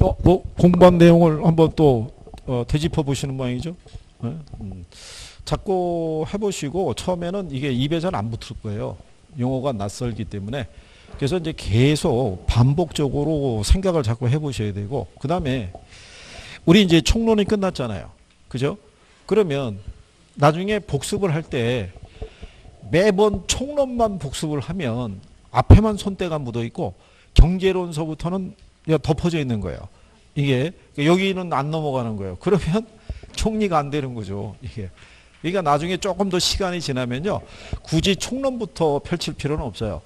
어, 뭐 공부한 내용을 한번 또 어, 되짚어 보시는 모양이죠. 네? 음. 자꾸 해보시고 처음에는 이게 입에 잘 안 붙을 거예요. 용어가 낯설기 때문에 그래서 이제 계속 반복적으로 생각을 자꾸 해보셔야 되고 그 다음에 우리 이제 총론이 끝났잖아요. 그죠? 그러면 나중에 복습을 할 때 매번 총론만 복습을 하면 앞에만 손때가 묻어 있고 경제론서부터는 덮어져 있는 거예요. 이게 여기는 안 넘어가는 거예요. 그러면 총리가 안 되는 거죠. 이게. 그러니까 나중에 조금 더 시간이 지나면요. 굳이 총론부터 펼칠 필요는 없어요.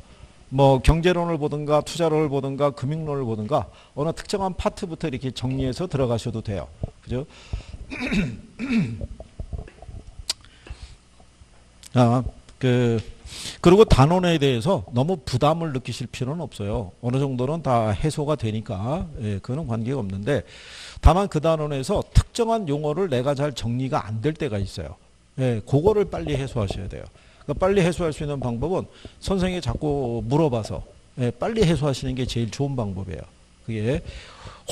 뭐 경제론을 보든가 투자론을 보든가 금융론을 보든가 어느 특정한 파트부터 이렇게 정리해서 들어가셔도 돼요. 그죠? 아, 그 그리고 단원에 대해서 너무 부담을 느끼실 필요는 없어요. 어느 정도는 다 해소가 되니까 예, 그거는 관계가 없는데 다만 그 단원에서 특정한 용어를 내가 잘 정리가 안 될 때가 있어요. 예, 그거를 빨리 해소하셔야 돼요. 그러니까 빨리 해소할 수 있는 방법은 선생님이 자꾸 물어봐서 예, 빨리 해소하시는 게 제일 좋은 방법이에요. 그게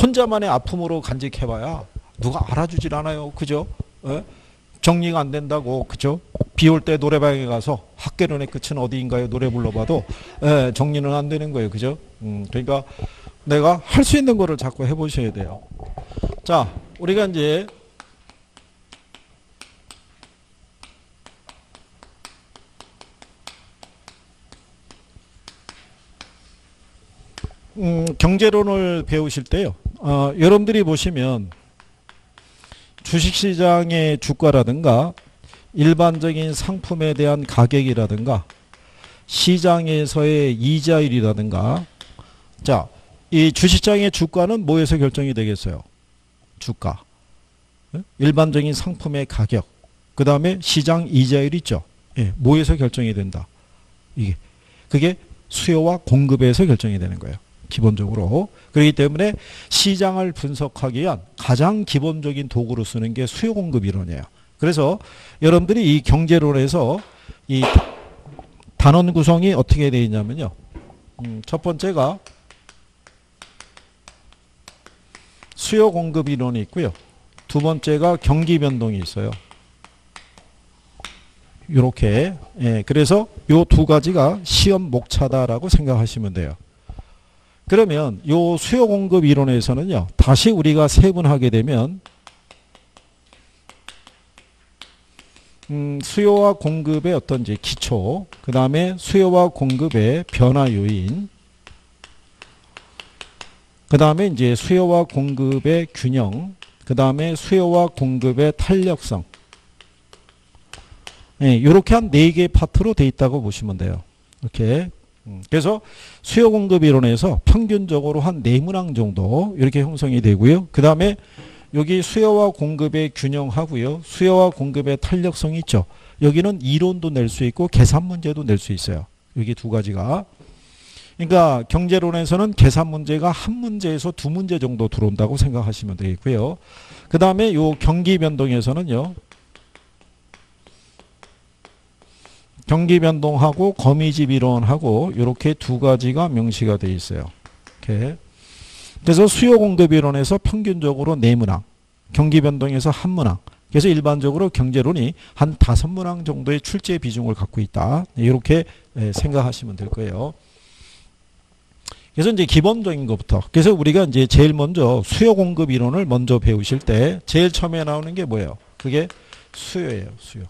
혼자만의 아픔으로 간직해봐야 누가 알아주질 않아요. 그죠? 예? 정리가 안 된다고 그죠? 비 올 때 노래방에 가서 학개론의 끝은 어디인가요? 노래 불러봐도 예, 정리는 안 되는 거예요. 그죠? 음, 그러니까 내가 할 수 있는 거를 자꾸 해보셔야 돼요. 자, 우리가 이제 음, 경제론을 배우실 때요. 어, 여러분들이 보시면 주식시장의 주가라든가 일반적인 상품에 대한 가격이라든가 시장에서의 이자율이라든가 자, 이 주식시장의 주가는 뭐에서 결정이 되겠어요? 주가. 예? 일반적인 상품의 가격. 그 다음에 시장 이자율 있죠. 예, 뭐에서 결정이 된다. 이게 그게 수요와 공급에서 결정이 되는 거예요. 기본적으로. 그렇기 때문에 시장을 분석하기 위한 가장 기본적인 도구로 쓰는 게 수요 공급 이론이에요. 그래서 여러분들이 이 경제론에서 이 단원 구성이 어떻게 되어 있냐면요. 음, 첫 번째가 수요 공급 이론이 있고요. 두 번째가 경기 변동이 있어요. 이렇게 예, 그래서 요두 가지가 시험 목차다라고 생각하시면 돼요. 그러면 요 수요 공급 이론에서는요. 다시 우리가 세분하게 되면 음, 수요와 공급의 어떤 이제 기초, 그 다음에 수요와 공급의 변화 요인, 그 다음에 이제 수요와 공급의 균형, 그 다음에 수요와 공급의 탄력성. 네, 이렇게 한네개 파트로 돼 있다고 보시면 돼요. 이렇게 음, 그래서 수요 공급 이론에서 평균적으로 한 네 문항 정도 이렇게 형성이 되고요. 그 다음에 여기 수요와 공급의 균형하고요. 수요와 공급의 탄력성이 있죠. 여기는 이론도 낼 수 있고 계산 문제도 낼 수 있어요. 여기 두 가지가. 그러니까 경제론에서는 계산 문제가 한 문제에서 두 문제 정도 들어온다고 생각하시면 되겠고요. 그 다음에 요 경기 변동에서는요. 경기 변동하고 거미집 이론하고 이렇게 두 가지가 명시가 되어 있어요. 이렇게. 그래서 수요 공급 이론에서 평균적으로 네 문항, 경기 변동에서 한 문항. 그래서 일반적으로 경제론이 한 다섯 문항 정도의 출제 비중을 갖고 있다. 이렇게 예, 생각하시면 될 거예요. 그래서 이제 기본적인 것부터. 그래서 우리가 이제 제일 먼저 수요 공급 이론을 먼저 배우실 때 제일 처음에 나오는 게 뭐예요? 그게 수요예요. 수요.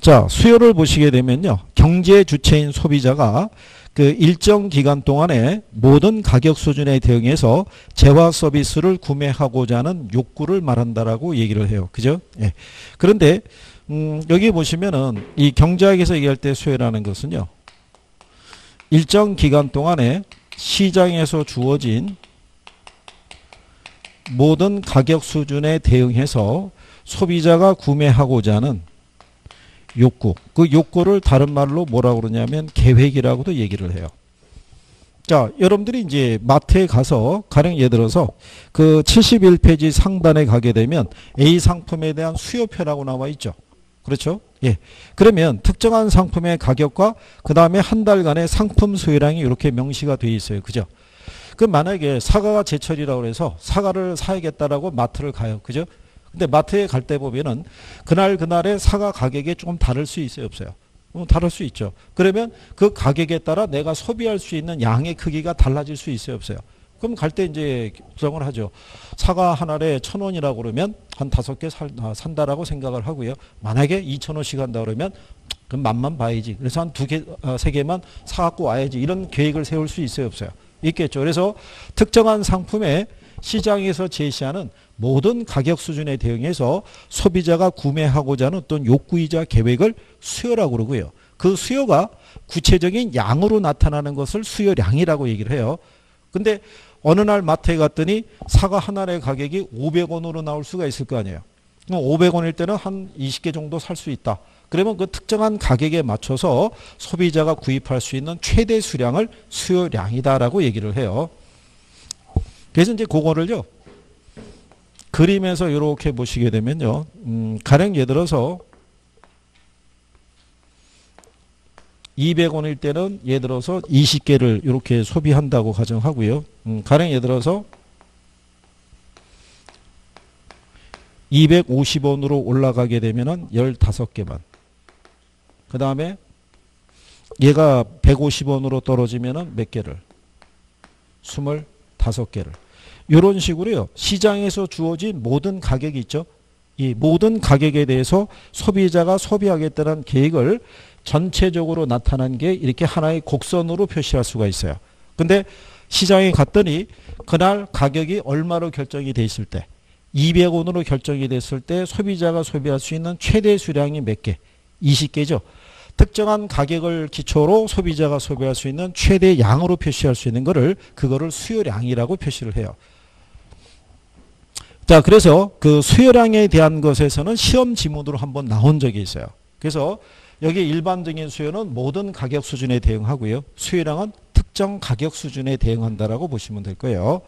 자, 수요를 보시게 되면요. 경제 주체인 소비자가 그 일정 기간 동안에 모든 가격 수준에 대응해서 재화 서비스를 구매하고자 하는 욕구를 말한다라고 얘기를 해요. 그죠? 예. 그런데 음, 여기 보시면은 이 경제학에서 얘기할 때 수요라는 것은요. 일정 기간 동안에 시장에서 주어진 모든 가격 수준에 대응해서 소비자가 구매하고자 하는 욕구. 그 욕구를 다른 말로 뭐라고 그러냐면 계획이라고도 얘기를 해요. 자, 여러분들이 이제 마트에 가서 가령 예를 들어서 그 71페이지 상단에 가게 되면 A 상품에 대한 수요표라고 나와 있죠. 그렇죠? 예. 그러면 특정한 상품의 가격과 그 다음에 한 달간의 상품 소유량이 이렇게 명시가 돼 있어요. 그죠? 그 만약에 사과가 제철이라고 해서 사과를 사야겠다라고 마트를 가요. 그죠? 근데 마트에 갈 때 보면은 그날 그날의 사과 가격이 조금 다를 수 있어요, 없어요? 어, 다를 수 있죠. 그러면 그 가격에 따라 내가 소비할 수 있는 양의 크기가 달라질 수 있어요, 없어요? 그럼 갈 때 이제 구정을 하죠. 사과 한 알에 천 원이라고 그러면 한 다섯 개 아, 산다라고 생각을 하고요. 만약에 이천 원씩 한다 그러면 그럼 맛만 봐야지. 그래서 한 두 개, 아, 세 개만 사갖고 와야지. 이런 계획을 세울 수 있어요, 없어요? 있겠죠. 그래서 특정한 상품에 시장에서 제시하는 모든 가격 수준에 대응해서 소비자가 구매하고자 하는 어떤 욕구이자 계획을 수요라고 그러고요. 그 수요가 구체적인 양으로 나타나는 것을 수요량이라고 얘기를 해요. 근데 어느 날 마트에 갔더니 사과 한 알의 가격이 500원으로 나올 수가 있을 거 아니에요. 500원일 때는 한 20개 정도 살 수 있다. 그러면 그 특정한 가격에 맞춰서 소비자가 구입할 수 있는 최대 수량을 수요량이다라고 얘기를 해요. 그래서 이제 그거를요. 그림에서 이렇게 보시게 되면요. 음, 가령 예를 들어서 200원일 때는 예를 들어서 20개를 이렇게 소비한다고 가정하고요. 음, 가령 예를 들어서 250원으로 올라가게 되면은 15개만. 그 다음에 얘가 150원으로 떨어지면은 몇 개를? 25개를. 이런 식으로요. 시장에서 주어진 모든 가격이 있죠. 이 모든 가격에 대해서 소비자가 소비하겠다는 계획을 전체적으로 나타난 게 이렇게 하나의 곡선으로 표시할 수가 있어요. 근데 시장에 갔더니 그날 가격이 얼마로 결정이 돼 있을 때 200원으로 결정이 됐을 때 소비자가 소비할 수 있는 최대 수량이 몇 개? 20개죠. 특정한 가격을 기초로 소비자가 소비할 수 있는 최대 양으로 표시할 수 있는 거를 그거를 수요량이라고 표시를 해요. 자, 그래서 그 수요량에 대한 것에서는 시험 지문으로 한번 나온 적이 있어요. 그래서 여기 일반적인 수요는 모든 가격 수준에 대응하고요. 수요량은 특정 가격 수준에 대응한다라고 보시면 될 거예요.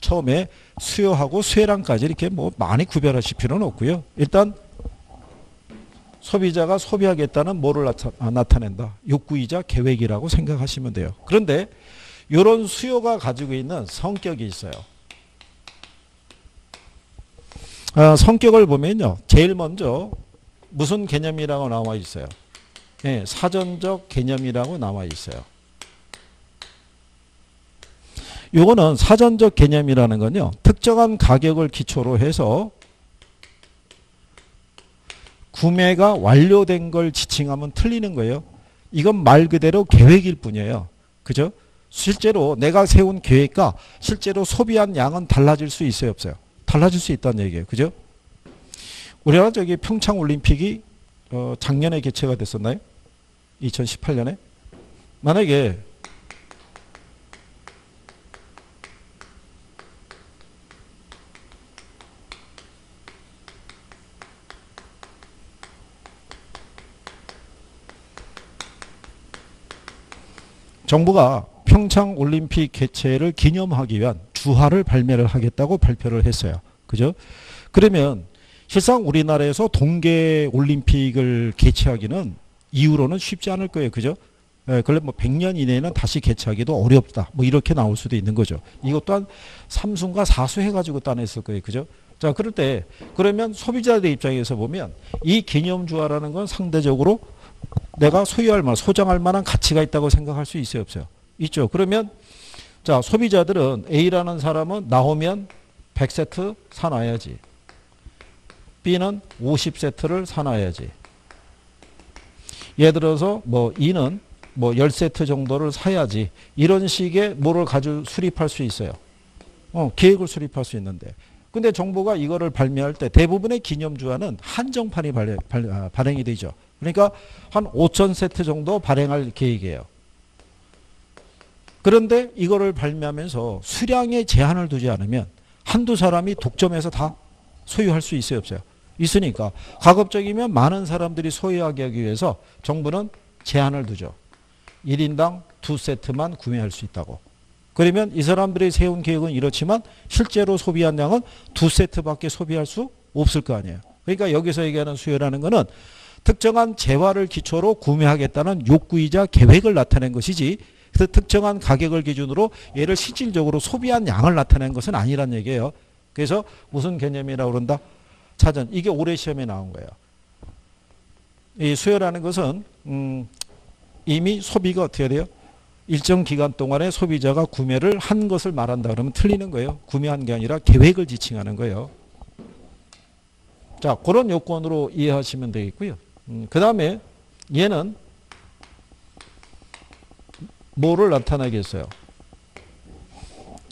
처음에 수요하고 수요량까지 이렇게 뭐 많이 구별하실 필요는 없고요. 일단 소비자가 소비하겠다는 뭐를 나타, 아, 나타낸다. 욕구이자 계획이라고 생각하시면 돼요. 그런데 이런 수요가 가지고 있는 성격이 있어요. 아, 성격을 보면요. 제일 먼저 무슨 개념이라고 나와 있어요? 네, 사전적 개념이라고 나와 있어요. 요거는 사전적 개념이라는 건요. 특정한 가격을 기초로 해서 구매가 완료된 걸 지칭하면 틀리는 거예요. 이건 말 그대로 계획일 뿐이에요. 그죠? 실제로 내가 세운 계획과 실제로 소비한 양은 달라질 수 있어요, 없어요? 달라질 수 있다는 얘기예요. 그죠? 우리나라 저기 평창 올림픽이 어 작년에 개최가 됐었나요? 2018년에? 만약에 정부가 평창 올림픽 개최를 기념하기 위한 주화를 발매를 하겠다고 발표를 했어요. 그죠? 그러면 실상 우리나라에서 동계 올림픽을 개최하기는 이후로는 쉽지 않을 거예요. 그죠? 예, 그래 뭐 100년 이내에는 다시 개최하기도 어렵다. 뭐 이렇게 나올 수도 있는 거죠. 이것 또한 삼순과 사수 해가지고 따냈을 거예요. 그죠? 자, 그럴 때 그러면 소비자들 입장에서 보면 이 기념주화라는 건 상대적으로 내가 소유할 만, 소장할 만한 가치가 있다고 생각할 수 있어요, 없어요? 있죠. 그러면 자, 소비자들은 A라는 사람은 나오면 100세트 사놔야지. B는 50세트를 사놔야지. 예를 들어서 뭐 E는 뭐 10세트 정도를 사야지. 이런 식의 뭐를 가지고 수립할 수 있어요. 어, 계획을 수립할 수 있는데. 근데 정부가 이거를 발매할 때 대부분의 기념주화는 한정판이 발행, 아, 발행이 되죠. 그러니까 한 5천 세트 정도 발행할 계획이에요. 그런데 이거를 발매하면서 수량에 제한을 두지 않으면 한두 사람이 독점해서 다 소유할 수 있어요 없어요? 있으니까 가급적이면 많은 사람들이 소유하게 하기 위해서 정부는 제한을 두죠. 1인당 두 세트만 구매할 수 있다고. 그러면 이 사람들이 세운 계획은 이렇지만 실제로 소비한 양은 두 세트밖에 소비할 수 없을 거 아니에요. 그러니까 여기서 얘기하는 수요라는 거는 특정한 재화를 기초로 구매하겠다는 욕구이자 계획을 나타낸 것이지 그 특정한 가격을 기준으로 얘를 실질적으로 소비한 양을 나타낸 것은 아니란 얘기예요. 그래서 무슨 개념이라고 그런다? 차전. 이게 올해 시험에 나온 거예요. 이 수요라는 것은 음, 이미 소비가 어떻게 돼요? 일정 기간 동안에 소비자가 구매를 한 것을 말한다 그러면 틀리는 거예요. 구매한 게 아니라 계획을 지칭하는 거예요. 자, 그런 요건으로 이해하시면 되겠고요. 음, 그 다음에 얘는 뭐를 나타나겠어요?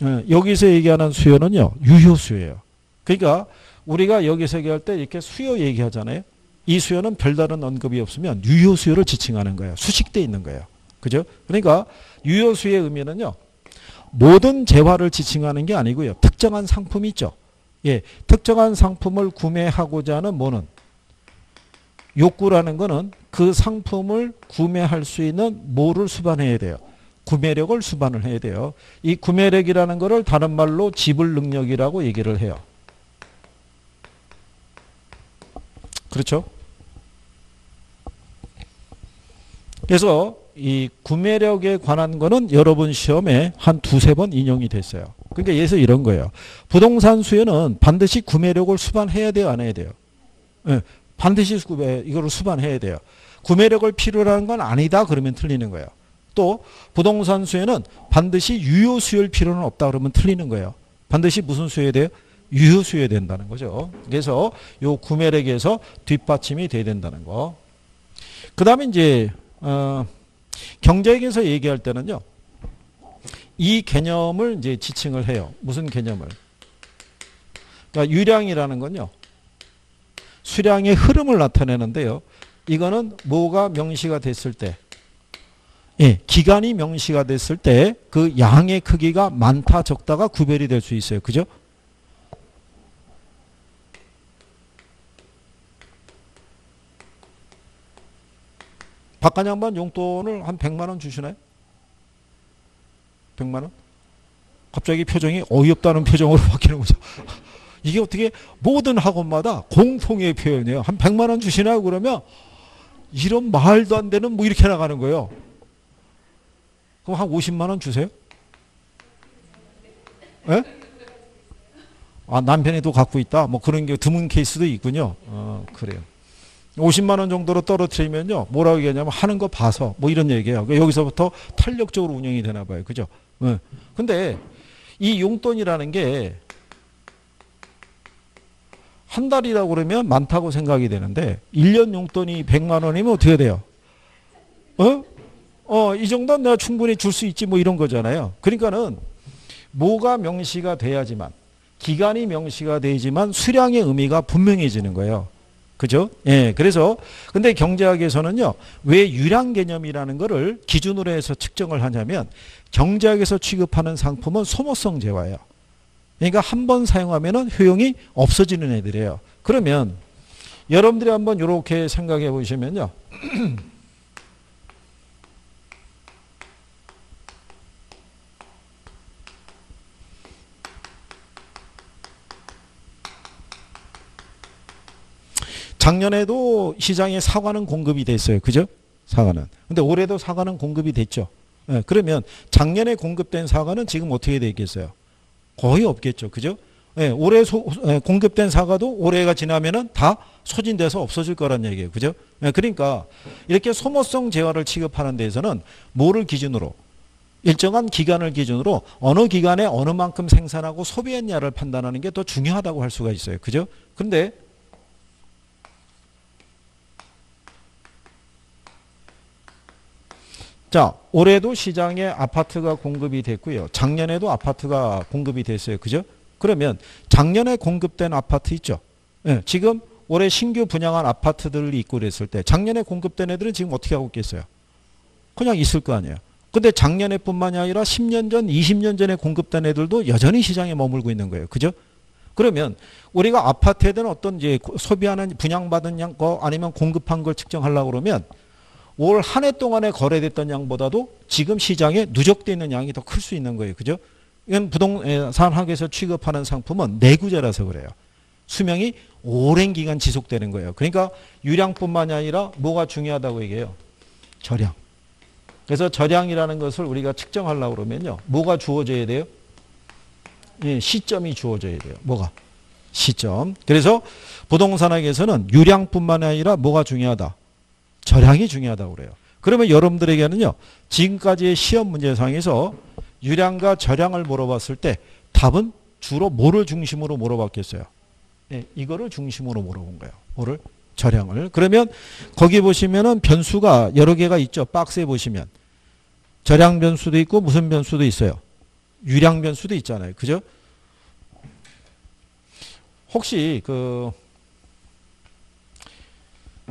예, 여기서 얘기하는 수요는요, 유효 수요예요. 그러니까 우리가 여기서 얘기할 때 이렇게 수요 얘기하잖아요. 이 수요는 별다른 언급이 없으면 유효 수요를 지칭하는 거예요. 수식돼 있는 거예요. 그죠? 그러니까 유효 수요의 의미는요. 모든 재화를 지칭하는 게 아니고요. 특정한 상품이 있죠. 예, 특정한 상품을 구매하고자 하는 뭐는 욕구라는 거는 그 상품을 구매할 수 있는 뭐를 수반해야 돼요. 구매력을 수반을 해야 돼요. 이 구매력이라는 것을 다른 말로 지불 능력이라고 얘기를 해요. 그렇죠? 그래서 이 구매력에 관한 거는 여러분 시험에 한 두세 번 인용이 됐어요. 그러니까 예서 이런 거예요. 부동산 수요는 반드시 구매력을 수반해야 돼요, 안 해야 돼요? 네, 반드시 구매, 이거를 수반해야 돼요. 구매력을 필요로 하는 건 아니다, 그러면 틀리는 거예요. 또 부동산 수요는 반드시 유효 수요일 필요는 없다 그러면 틀리는 거예요. 반드시 무슨 수요에 돼요? 유효 수요에 된다는 거죠. 그래서 요 구매력에서 뒷받침이 돼야 된다는 거. 그 다음에 이제 어, 경제학에서 얘기할 때는요. 이 개념을 이제 지칭을 해요. 무슨 개념을? 그러니까 유량이라는 건요. 수량의 흐름을 나타내는데요. 이거는 뭐가 명시가 됐을 때 예, 기간이 명시가 됐을 때 그 양의 크기가 많다 적다가 구별이 될 수 있어요. 그죠? 박관 양반 용돈을 한 100만 원 주시나요? 100만 원? 갑자기 표정이 어이없다는 표정으로 바뀌는 거죠. 이게 어떻게 모든 학원마다 공통의 표현이에요. 한 100만 원 주시나요? 그러면 이런 말도 안 되는 뭐 이렇게 나가는 거예요. 그럼 한 50만 원 주세요. 예? 아, 남편이 또 갖고 있다. 뭐 그런 게 드문 케이스도 있군요. 어, 그래요. 50만 원 정도로 떨어뜨리면요. 뭐라고 얘기하냐면 하는 거 봐서 뭐 이런 얘기예요. 그러니까 여기서부터 탄력적으로 운영이 되나 봐요. 그죠? 네. 근데 이 용돈이라는 게 한 달이라고 그러면 많다고 생각이 되는데 1년 용돈이 100만 원이면 어떻게 돼요? 어? 어, 이 정도는 내가 충분히 줄 수 있지 뭐 이런 거잖아요. 그러니까는 뭐가 명시가 돼야지만 기간이 명시가 되지만 수량의 의미가 분명해지는 거예요. 그죠? 예. 그래서 근데 경제학에서는요. 왜 유량 개념이라는 거를 기준으로 해서 측정을 하냐면 경제학에서 취급하는 상품은 소모성 재화예요. 그러니까 한 번 사용하면은 효용이 없어지는 애들이에요. 그러면 여러분들이 한번 이렇게 생각해 보시면요. 작년에도 시장에 사과는 공급이 됐어요. 그죠? 사과는. 근데 올해도 사과는 공급이 됐죠. 네, 그러면 작년에 공급된 사과는 지금 어떻게 되겠어요? 거의 없겠죠. 그죠? 네, 올해 소, 네, 공급된 사과도 올해가 지나면은 다 소진돼서 없어질 거란 얘기예요. 그죠? 그러니까 이렇게 소모성 재화를 취급하는 데에서는 뭐를 기준으로 일정한 기간을 기준으로 어느 기간에 어느 만큼 생산하고 소비했냐를 판단하는 게 더 중요하다고 할 수가 있어요. 그죠? 근데 자, 올해도 시장에 아파트가 공급이 됐고요. 작년에도 아파트가 공급이 됐어요. 그죠? 그러면 작년에 공급된 아파트 있죠? 네, 지금 올해 신규 분양한 아파트들이 있고 그랬을 때 작년에 공급된 애들은 지금 어떻게 하고 있겠어요? 그냥 있을 거 아니에요. 근데 작년에 뿐만이 아니라 10년 전, 20년 전에 공급된 애들도 여전히 시장에 머물고 있는 거예요. 그죠? 그러면 우리가 아파트에 대한 어떤 이제 소비하는 분양받은 거 아니면 공급한 걸 측정하려고 그러면 올 한 해 동안에 거래됐던 양보다도 지금 시장에 누적되어 있는 양이 더 클 수 있는 거예요. 그죠? 이건 부동산 학에서 취급하는 상품은 내구재라서 그래요. 수명이 오랜 기간 지속되는 거예요. 그러니까 유량뿐만이 아니라 뭐가 중요하다고 얘기해요. 절량. 그래서 절량이라는 것을 우리가 측정하려고 그러면요. 뭐가 주어져야 돼요? 예, 시점이 주어져야 돼요. 뭐가? 시점. 그래서 부동산학에서는 유량뿐만 아니라 뭐가 중요하다? 절량이 중요하다고 그래요. 그러면 여러분들에게는요. 지금까지의 시험 문제상에서 유량과 절량을 물어봤을 때 답은 주로 뭐를 중심으로 물어봤겠어요? 예, 이거를 중심으로 물어본 거예요. 뭐를? 절량을. 그러면 거기 보시면은 변수가 여러 개가 있죠. 박스에 보시면. 절량 변수도 있고 무슨 변수도 있어요. 유량 변수도 있잖아요. 그죠? 혹시 그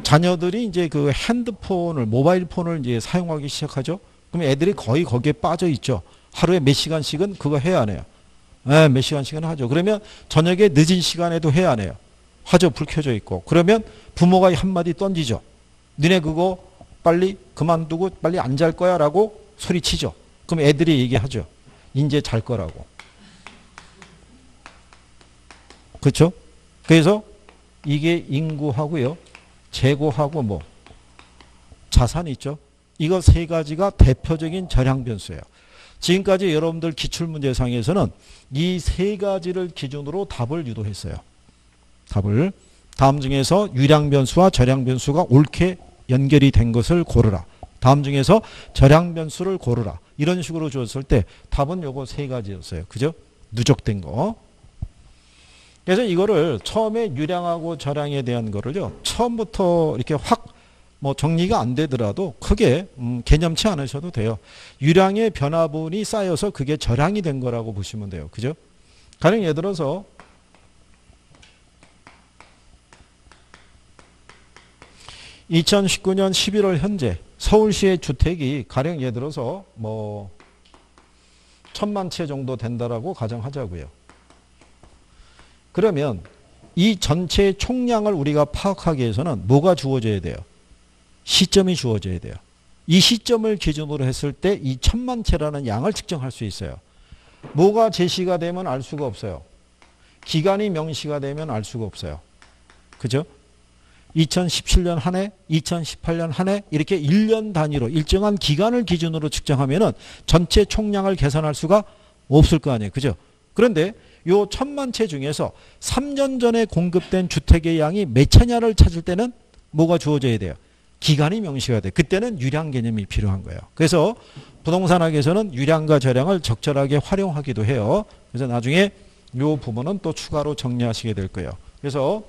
자녀들이 이제 그 핸드폰을 모바일 폰을 이제 사용하기 시작하죠. 그럼 애들이 거의 거기에 빠져 있죠. 하루에 몇 시간씩은 그거 해야 하네요. 네, 몇 시간씩은 하죠. 그러면 저녁에 늦은 시간에도 해야 하네요. 화조 불 켜져 있고. 그러면 부모가 한마디 던지죠. 니네 그거 빨리 그만두고 빨리 안 잘 거야 라고 소리치죠. 그럼 애들이 얘기하죠. 이제 잘 거라고. 그렇죠? 그래서 이게 인구하고요. 재고하고 뭐 자산 있죠. 이거 세 가지가 대표적인 절량 변수예요. 지금까지 여러분들 기출문제상에서는 이 세 가지를 기준으로 답을 유도했어요. 답을 다음 중에서 유량 변수와 절량 변수가 옳게 연결이 된 것을 고르라. 다음 중에서 절량 변수를 고르라. 이런 식으로 주었을 때 답은 요거 세 가지였어요. 그죠? 누적된 거. 그래서 이거를 처음에 유량하고 절량에 대한 거를요. 처음부터 이렇게 확 뭐 정리가 안 되더라도 크게 음, 개념치 않으셔도 돼요. 유량의 변화분이 쌓여서 그게 절량이 된 거라고 보시면 돼요. 그죠? 가령 예를 들어서 (2019년 11월) 현재 서울시의 주택이 가령 예를 들어서 뭐 천만 채 정도 된다라고 가정하자고요. 그러면 이 전체 총량을 우리가 파악하기 위해서는 뭐가 주어져야 돼요? 시점이 주어져야 돼요. 이 시점을 기준으로 했을 때 이 천만 채라는 양을 측정할 수 있어요. 뭐가 제시가 되면 알 수가 없어요. 기간이 명시가 되면 알 수가 없어요. 그죠? 2017년 한 해, 2018년 한 해 이렇게 1년 단위로 일정한 기간을 기준으로 측정하면은 전체 총량을 계산할 수가 없을 거 아니에요. 그죠? 그런데 요 천만 채 중에서 3년 전에 공급된 주택의 양이 몇 채냐를 찾을 때는 뭐가 주어져야 돼요? 기간이 명시가 돼. 그때는 유량 개념이 필요한 거예요. 그래서 부동산학에서는 유량과 저량을 적절하게 활용하기도 해요. 그래서 나중에 요 부분은 또 추가로 정리하시게 될 거예요. 그래서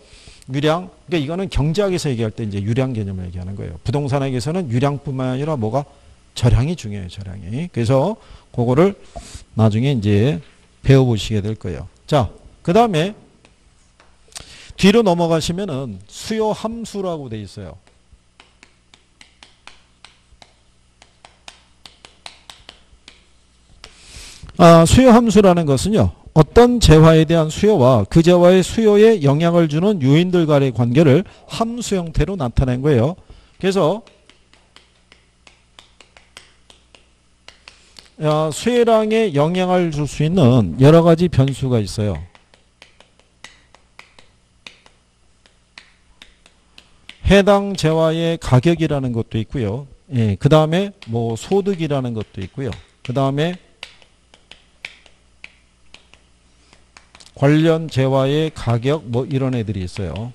유량, 그러니까 이거는 경제학에서 얘기할 때 이제 유량 개념을 얘기하는 거예요. 부동산학에서는 유량뿐만 아니라 뭐가 저량이 중요해요, 저량이. 그래서 그거를 나중에 이제 배워보시게 될 거예요. 자, 그 다음에 뒤로 넘어가시면은 수요 함수라고 돼 있어요. 아, 수요 함수라는 것은요. 어떤 재화에 대한 수요와 그 재화의 수요에 영향을 주는 요인들 간의 관계를 함수 형태로 나타낸 거예요. 그래서 수요량에 영향을 줄 수 있는 여러 가지 변수가 있어요. 해당 재화의 가격이라는 것도 있고요. 예, 그 다음에 뭐 소득이라는 것도 있고요. 그 다음에 관련 재화의 가격 뭐 이런 애들이 있어요.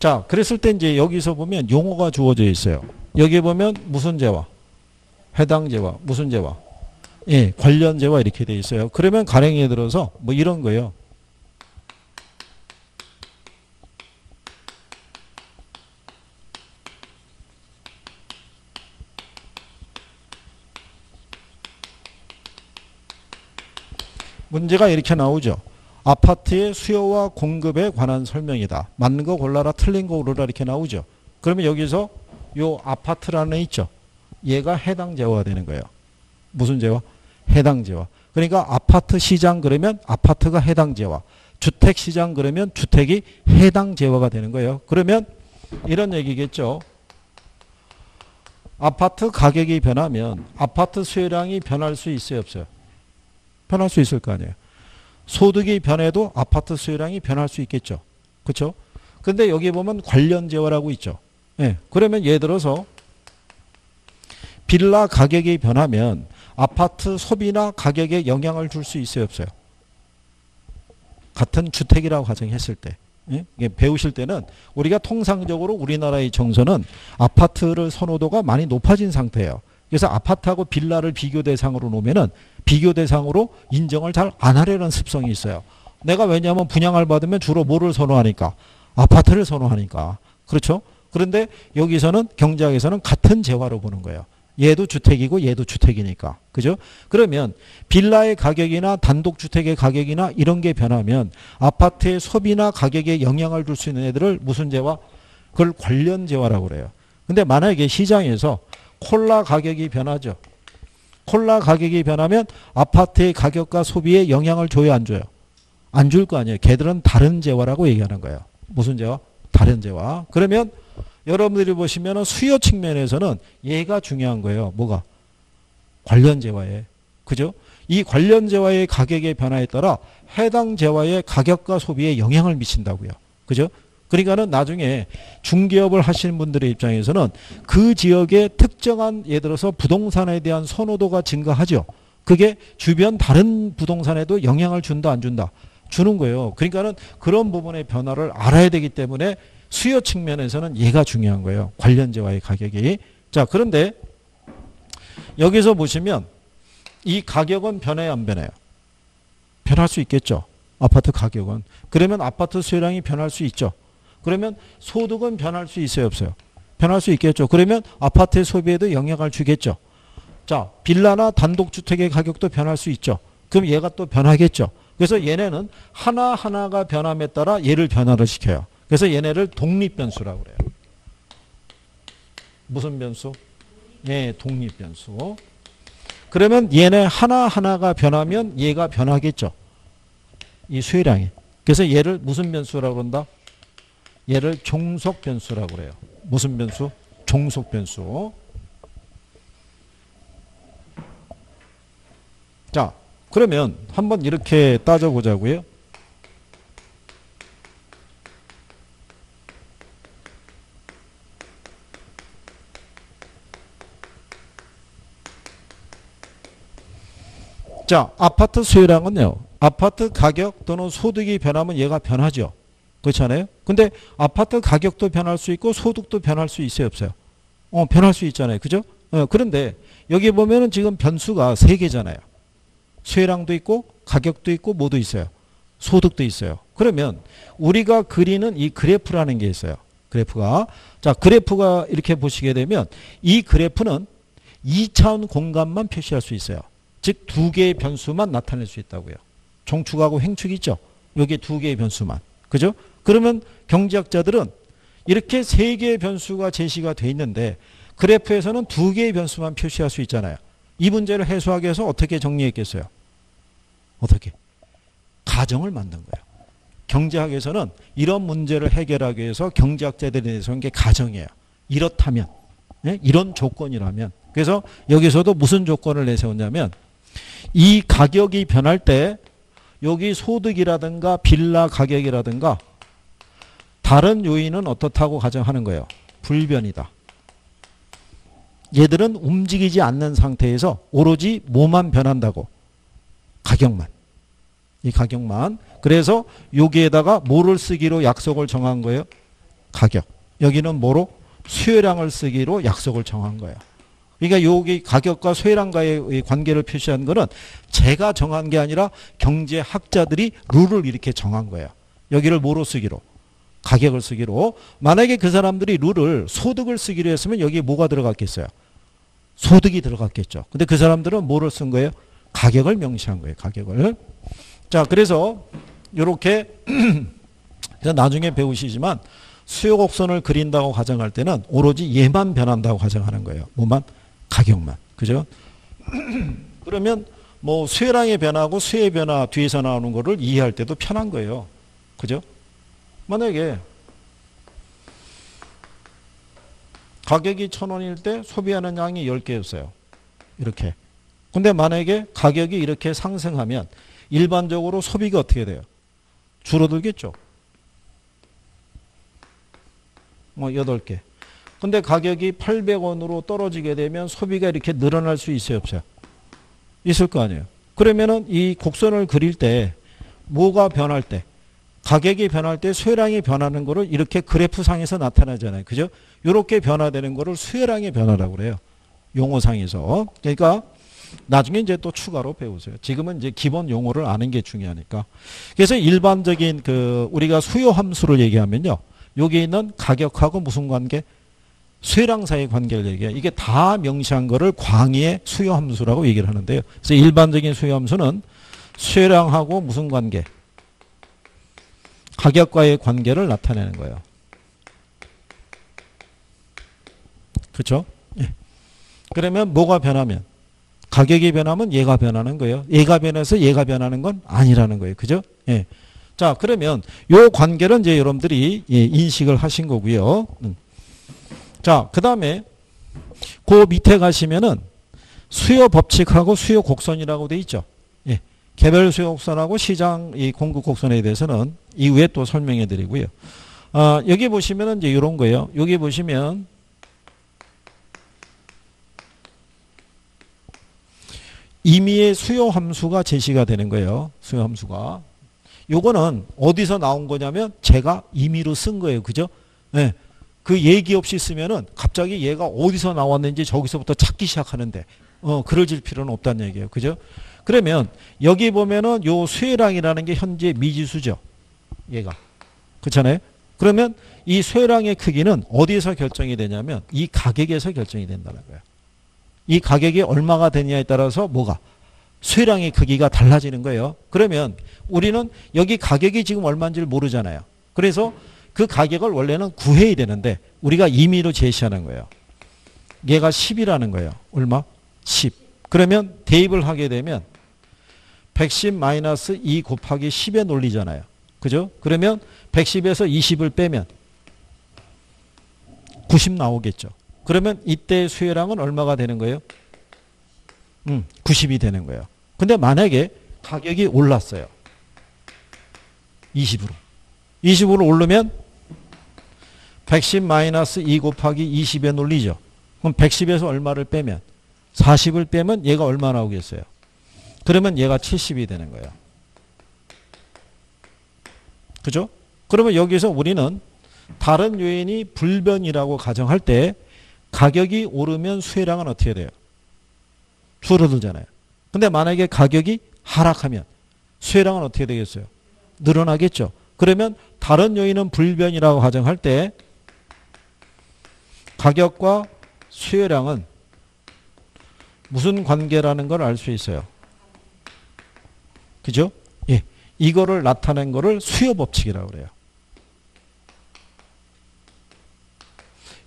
자, 그랬을 때 이제 여기서 보면 용어가 주어져 있어요. 여기 보면 무슨 재화? 해당 재화, 무슨 재화? 예, 관련 재화 이렇게 돼 있어요. 그러면 가령에 들어서 뭐 이런 거예요. 문제가 이렇게 나오죠. 아파트의 수요와 공급에 관한 설명이다. 맞는 거 골라라 틀린 거 고르라 이렇게 나오죠. 그러면 여기서 요 아파트라는 애 있죠. 얘가 해당 재화가 되는 거예요. 무슨 재화? 해당 재화. 그러니까 아파트 시장 그러면 아파트가 해당 재화. 주택 시장 그러면 주택이 해당 재화가 되는 거예요. 그러면 이런 얘기겠죠. 아파트 가격이 변하면 아파트 수요량이 변할 수 있어요, 없어요? 변할 수 있을 거 아니에요. 소득이 변해도 아파트 수요량이 변할 수 있겠죠. 그렇죠? 근데 여기 보면 관련 재화라고 있죠. 예. 그러면 예를 들어서 빌라 가격이 변하면 아파트 소비나 가격에 영향을 줄 수 있어요, 없어요? 같은 주택이라고 가정했을 때. 예? 배우실 때는 우리가 통상적으로 우리나라의 정서는 아파트를 선호도가 많이 높아진 상태예요. 그래서 아파트하고 빌라를 비교 대상으로 놓으면은 비교 대상으로 인정을 잘 안 하려는 습성이 있어요. 내가 왜냐하면 분양을 받으면 주로 뭐를 선호하니까 아파트를 선호하니까 그렇죠. 그런데 여기서는 경제학에서는 같은 재화로 보는 거예요. 얘도 주택이고 얘도 주택이니까. 그죠? 그러면 빌라의 가격이나 단독주택의 가격이나 이런 게 변하면 아파트의 소비나 가격에 영향을 줄 수 있는 애들을 무슨 재화? 그걸 관련 재화라고 그래요. 근데 만약에 시장에서 콜라 가격이 변하죠. 콜라 가격이 변하면 아파트의 가격과 소비에 영향을 줘요, 안 줘요? 안 줄 거 아니에요. 걔들은 다른 재화라고 얘기하는 거예요. 무슨 재화? 다른 재화. 그러면 여러분들이 보시면 수요 측면에서는 얘가 중요한 거예요. 뭐가? 관련 재화에. 그죠? 이 관련 재화의 가격의 변화에 따라 해당 재화의 가격과 소비에 영향을 미친다고요. 그죠? 그러니까는 나중에 중개업을 하시는 분들의 입장에서는 그 지역의 특정한 예를 들어서 부동산에 대한 선호도가 증가하죠. 그게 주변 다른 부동산에도 영향을 준다 안 준다 주는 거예요. 그러니까는 그런 부분의 변화를 알아야 되기 때문에 수요 측면에서는 얘가 중요한 거예요. 관련재와의 가격이. 자, 그런데 여기서 보시면 이 가격은 변해야 안 변해요? 변할 수 있겠죠. 아파트 가격은. 그러면 아파트 수요량이 변할 수 있죠. 그러면 소득은 변할 수 있어요, 없어요? 변할 수 있겠죠. 그러면 아파트의 소비에도 영향을 주겠죠. 자, 빌라나 단독주택의 가격도 변할 수 있죠. 그럼 얘가 또 변하겠죠. 그래서 얘네는 하나하나가 변함에 따라 얘를 변화를 시켜요. 그래서 얘네를 독립변수라고 그래요. 무슨 변수? 예, 독립변수. 그러면 얘네 하나하나가 변하면 얘가 변하겠죠. 이 수혜량이. 그래서 얘를 무슨 변수라고 그런다? 얘를 종속 변수라고 그래요. 무슨 변수? 종속 변수. 자, 그러면 한번 이렇게 따져보자고요. 자, 아파트 수요량은요. 아파트 가격 또는 소득이 변하면 얘가 변하죠. 그렇잖아요. 근데 아파트 가격도 변할 수 있고 소득도 변할 수 있어요, 없어요? 어, 변할 수 있잖아요. 그죠? 어, 그런데 여기 보면은 지금 변수가 세 개잖아요. 수혜량도 있고 가격도 있고 뭐도 있어요. 소득도 있어요. 그러면 우리가 그리는 이 그래프라는 게 있어요. 그래프가. 자, 그래프가 이렇게 보시게 되면 이 그래프는 2차원 공간만 표시할 수 있어요. 즉 두 개의 변수만 나타낼 수 있다고요. 종축하고 횡축 있죠. 여기 두 개의 변수만. 그죠? 그러면 경제학자들은 이렇게 세 개의 변수가 제시가 돼 있는데 그래프에서는 두 개의 변수만 표시할 수 있잖아요. 이 문제를 해소하기 위해서 어떻게 정리했겠어요? 어떻게? 가정을 만든 거예요. 경제학에서는 이런 문제를 해결하기 위해서 경제학자들에 대해서 게 가정이에요. 이렇다면, 네? 이런 조건이라면. 그래서 여기서도 무슨 조건을 내세웠냐면 이 가격이 변할 때 여기 소득이라든가 빌라 가격이라든가 다른 요인은 어떻다고 가정하는 거예요? 불변이다. 얘들은 움직이지 않는 상태에서 오로지 뭐만 변한다고? 가격만. 이 가격만. 그래서 여기에다가 뭐를 쓰기로 약속을 정한 거예요? 가격. 여기는 뭐로? 수요량을 쓰기로 약속을 정한 거예요. 그러니까 여기 가격과 수혜량과의 관계를 표시한 거는 제가 정한 게 아니라 경제학자들이 룰을 이렇게 정한 거예요. 여기를 뭐로 쓰기로? 가격을 쓰기로. 만약에 그 사람들이 룰을 소득을 쓰기로 했으면 여기에 뭐가 들어갔겠어요? 소득이 들어갔겠죠. 근데 그 사람들은 뭐를 쓴 거예요? 가격을 명시한 거예요. 가격을. 자, 그래서 이렇게 나중에 배우시지만 수요 곡선을 그린다고 가정할 때는 오로지 얘만 변한다고 가정하는 거예요. 뭐만? 가격만. 그죠? 그러면 뭐 수혜량의 변화하고 수혜의 변화 뒤에서 나오는 거를 이해할 때도 편한 거예요. 그죠? 만약에 가격이 천 원일 때 소비하는 양이 10개였어요. 이렇게. 근데 만약에 가격이 이렇게 상승하면 일반적으로 소비가 어떻게 돼요? 줄어들겠죠. 뭐 8개. 근데 가격이 800원으로 떨어지게 되면 소비가 이렇게 늘어날 수 있어요, 없어요? 있을 거 아니에요. 그러면은 이 곡선을 그릴 때 뭐가 변할 때 가격이 변할 때 수혜량이 변하는 거를 이렇게 그래프상에서 나타나잖아요. 그죠? 이렇게 변화되는 거를 수혜량의 변화라고 그래요. 용어상에서. 그러니까 나중에 이제 또 추가로 배우세요. 지금은 이제 기본 용어를 아는 게 중요하니까. 그래서 일반적인 그 우리가 수요 함수를 얘기하면요. 여기 있는 가격하고 무슨 관계? 수혜량 사이의 관계를 얘기해요. 이게 다 명시한 거를 광의의 수요 함수라고 얘기를 하는데요. 그래서 일반적인 수요 함수는 수혜량하고 무슨 관계? 가격과의 관계를 나타내는 거예요. 그렇죠? 예. 그러면 뭐가 변하면 가격이 변하면 얘가 변하는 거예요. 얘가 변해서 얘가 변하는 건 아니라는 거예요. 그죠? 예. 자, 그러면 요 관계는 이제 여러분들이 예, 인식을 하신 거고요. 음. 자, 그 다음에 그 밑에 가시면은 수요 법칙하고 수요 곡선이라고 돼 있죠. 예. 개별 수요 곡선하고 시장 이 공급 곡선에 대해서는 이후에 또 설명해 드리고요. 아, 여기 보시면은 이제 이런 거예요. 여기 보시면 임의의 수요 함수가 제시가 되는 거예요. 수요 함수가. 요거는 어디서 나온 거냐면 제가 임의로 쓴 거예요. 그죠? 네. 그 얘기 없이 쓰면은 갑자기 얘가 어디서 나왔는지 저기서부터 찾기 시작하는데 어 그러질 필요는 없다는 얘기예요. 그죠? 그러면 여기 보면은 요 수혜량이라는 게 현재 미지수죠. 얘가. 그렇잖아요? 그러면 이 수혜량의 크기는 어디에서 결정이 되냐면 이 가격에서 결정이 된다는 거예요. 이 가격이 얼마가 되냐에 따라서 뭐가 수혜량의 크기가 달라지는 거예요. 그러면 우리는 여기 가격이 지금 얼마인지를 모르잖아요. 그래서 그 가격을 원래는 구해야 되는데 우리가 임의로 제시하는 거예요. 얘가 10이라는 거예요. 얼마? 10. 그러면 대입을 하게 되면 110 마이너스 2 곱하기 10의 논리잖아요. 그죠? 그러면 110에서 20을 빼면 90 나오겠죠. 그러면 이때 수혜량은 얼마가 되는 거예요? 음, 90이 되는 거예요. 근데 만약에 가격이 올랐어요. 20으로. 20으로 오르면 110 마이너스 2 곱하기 20에 논리죠. 그럼 110에서 얼마를 빼면 40을 빼면 얘가 얼마 나오겠어요? 그러면 얘가 70이 되는 거예요. 그죠? 그러면 여기서 우리는 다른 요인이 불변이라고 가정할 때 가격이 오르면 수혜량은 어떻게 돼요? 줄어들잖아요. 근데 만약에 가격이 하락하면 수혜량은 어떻게 되겠어요? 늘어나겠죠. 그러면 다른 요인은 불변이라고 가정할 때 가격과 수혜량은 무슨 관계라는 걸 알 수 있어요. 그죠? 예. 이거를 나타낸 거를 수요 법칙이라고 그래요.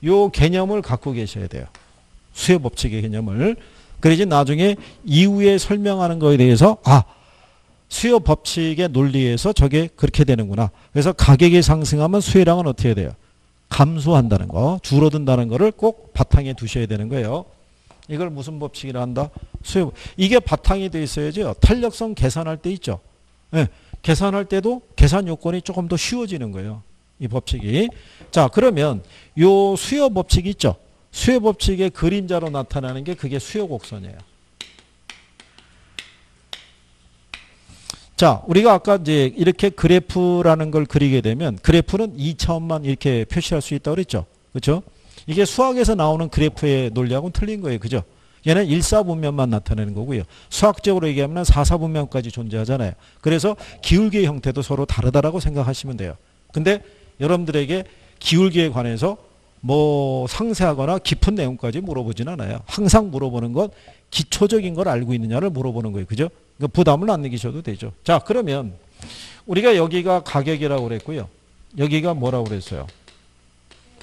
요 개념을 갖고 계셔야 돼요. 수요 법칙의 개념을. 그래야지 나중에 이후에 설명하는 거에 대해서 아 수요 법칙의 논리에서 저게 그렇게 되는구나. 그래서 가격이 상승하면 수요량은 어떻게 돼요? 감소한다는 거, 줄어든다는 거를 꼭 바탕에 두셔야 되는 거예요. 이걸 무슨 법칙이라 한다? 수요. 이게 바탕이 돼 있어야죠. 탄력성 계산할 때 있죠. 네. 계산할 때도 계산 요건이 조금 더 쉬워지는 거예요. 이 법칙이. 자, 그러면 요 수요 법칙 있죠? 수요 법칙의 그림자로 나타나는 게 그게 수요 곡선이에요. 자, 우리가 아까 이제 이렇게 그래프라는 걸 그리게 되면 그래프는 2차원만 이렇게 표시할 수 있다고 그랬죠. 그렇죠? 이게 수학에서 나오는 그래프의 논리하고는 틀린 거예요. 그죠? 얘는 1사분면만 나타내는 거고요. 수학적으로 얘기하면 4사분면까지 존재하잖아요. 그래서 기울기의 형태도 서로 다르다라고 생각하시면 돼요. 근데 여러분들에게 기울기에 관해서 뭐 상세하거나 깊은 내용까지 물어보진 않아요. 항상 물어보는 건 기초적인 걸 알고 있느냐를 물어보는 거예요. 그죠? 그러니까 부담을 안 느끼셔도 되죠. 자, 그러면 우리가 여기가 가격이라고 그랬고요. 여기가 뭐라고 그랬어요?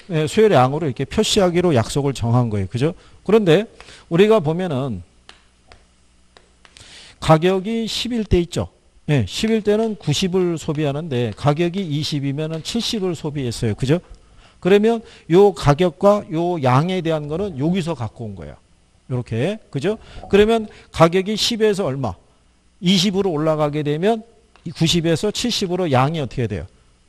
네, 수요량으로 이렇게 표시하기로 약속을 정한 거예요. 그죠? 그런데 우리가 보면은 가격이 11대 있죠. 네, 11대는 90을 소비하는데 가격이 20이면 70을 소비했어요. 그죠? 그러면 요 가격과 요 양에 대한 거는 여기서 갖고 온 거예요. 이렇게. 그죠? 그러면 가격이 10에서 얼마? 20으로 올라가게 되면 90에서 70으로 양이 어떻게 돼요?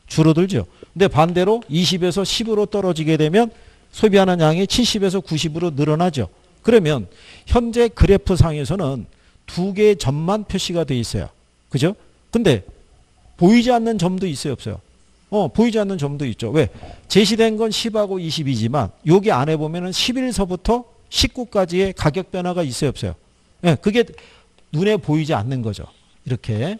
줄어들죠. 근데 반대로 20에서 10으로 떨어지게 되면 소비하는 양이 70에서 90으로 늘어나죠. 그러면 현재 그래프 상에서는 두 개의 점만 표시가 돼 있어요. 그죠? 근데 보이지 않는 점도 있어요, 없어요? 어, 보이지 않는 점도 있죠. 왜? 제시된 건 10하고 20이지만 여기 안에 보면은 11서부터 19까지의 가격 변화가 있어요, 없어요? 예, 그게 눈에 보이지 않는 거죠. 이렇게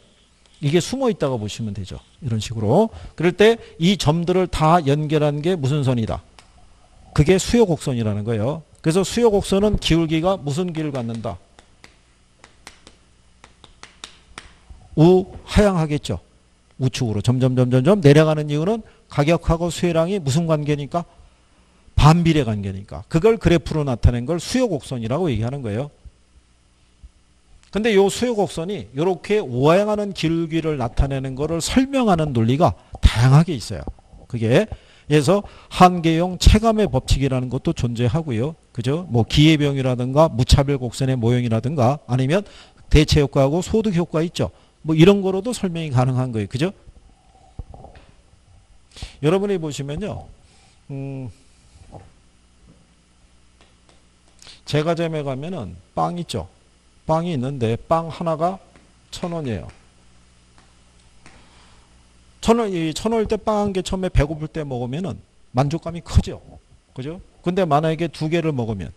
이게 숨어 있다고 보시면 되죠. 이런 식으로. 그럴 때 이 점들을 다 연결한 게 무슨 선이다? 그게 수요 곡선이라는 거예요. 그래서 수요 곡선은 기울기가 무슨 길을 갖는다? 우하향하겠죠. 우측으로 점점 점점점 내려가는 이유는 가격하고 수요량이 무슨 관계니까? 반비례 관계니까. 그걸 그래프로 나타낸 걸 수요 곡선이라고 얘기하는 거예요. 근데 요 수요 곡선이 이렇게 우하향하는 기울기를 나타내는 것을 설명하는 논리가 다양하게 있어요. 그게 그래서 한계용 체감의 법칙이라는 것도 존재하고요. 그죠? 뭐 기회병이라든가 무차별 곡선의 모형이라든가 아니면 대체 효과하고 소득 효과 있죠. 뭐 이런 거로도 설명이 가능한 거예요. 그죠? 여러분이 보시면요. 음, 제과점에 가면은 빵 있죠. 빵이 있는데 빵 하나가 천 원이에요. 천 원, 이천 원일 때 빵 한 개 처음에 배고플 때 먹으면은 만족감이 크죠. 그죠? 근데 만약에 두 개를 먹으면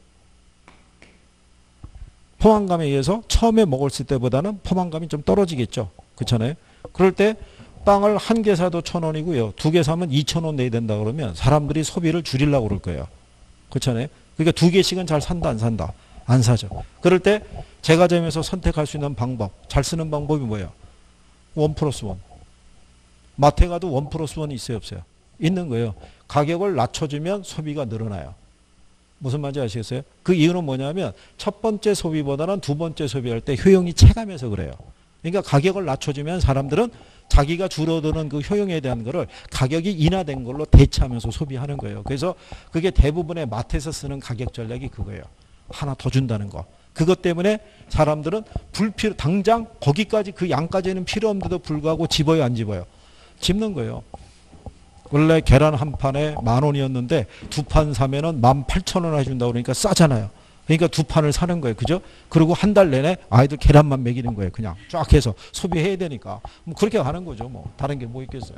포만감에 의해서 처음에 먹었을 때보다는 포만감이 좀 떨어지겠죠. 그렇잖아요. 그럴 때 빵을 한 개 사도 천 원이고요. 두 개 사면 이천 원 내야 된다 그러면 사람들이 소비를 줄이려고 그럴 거예요. 그렇잖아요. 그러니까 두 개씩은 잘 산다 안 산다? 안 사죠. 그럴 때 제과점에서 선택할 수 있는 방법, 잘 쓰는 방법이 뭐예요? 원 플러스 원. 마트에 가도 원 플러스 원이 있어요 없어요? 있는 거예요. 가격을 낮춰주면 소비가 늘어나요. 무슨 말인지 아시겠어요? 그 이유는 뭐냐면 첫 번째 소비보다는 두 번째 소비할 때 효용이 체감해서 그래요. 그러니까 가격을 낮춰주면 사람들은 자기가 줄어드는 그 효용에 대한 거를 가격이 인하된 걸로 대체하면서 소비하는 거예요. 그래서 그게 대부분의 마트에서 쓰는 가격 전략이 그거예요. 하나 더 준다는 거. 그것 때문에 사람들은 불필요 당장 거기까지 그 양까지는 필요 없는데도 불구하고 집어요 안 집어요? 집는 거예요. 원래 계란 한 판에 만 원이었는데 두 판 사면은 만 팔천 원 해준다 그러니까 싸잖아요. 그러니까 두 판을 사는 거예요. 그죠? 그리고 한 달 내내 아이들 계란만 먹이는 거예요. 그냥 쫙 해서 소비해야 되니까. 뭐 그렇게 하는 거죠. 뭐 다른 게 뭐 있겠어요.